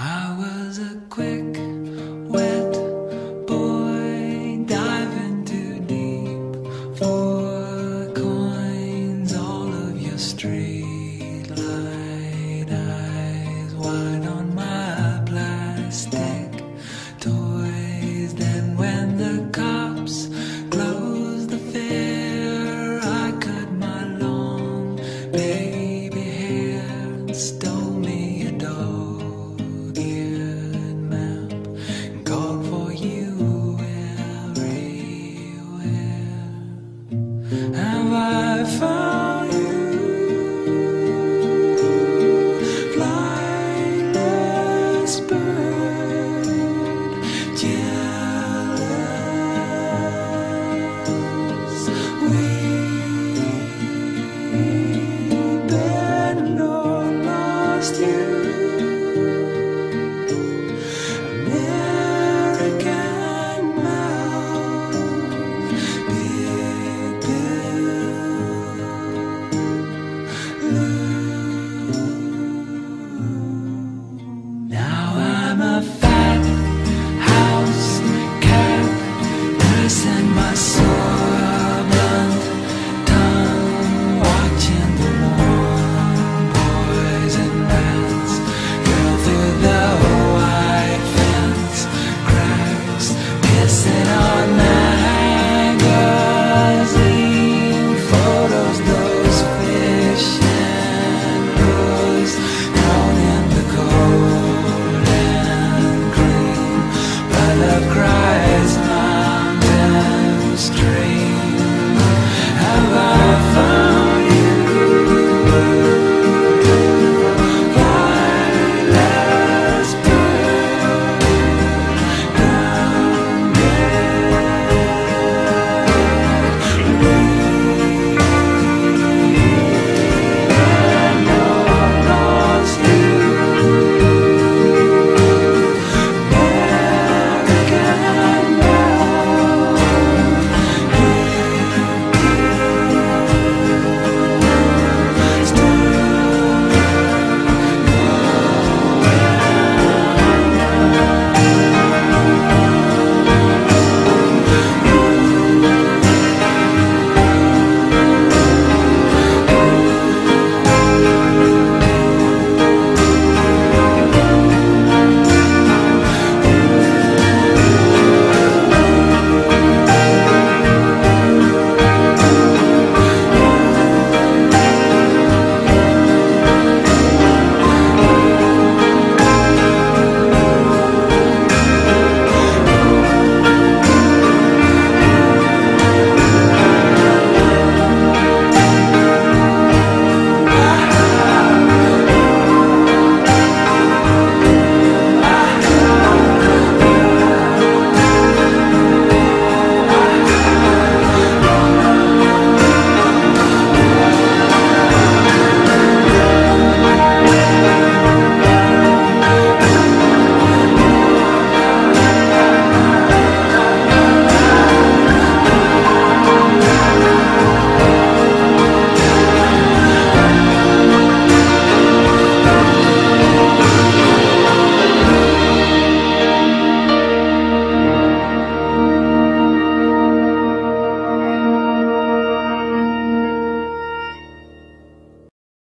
I was a quick, I found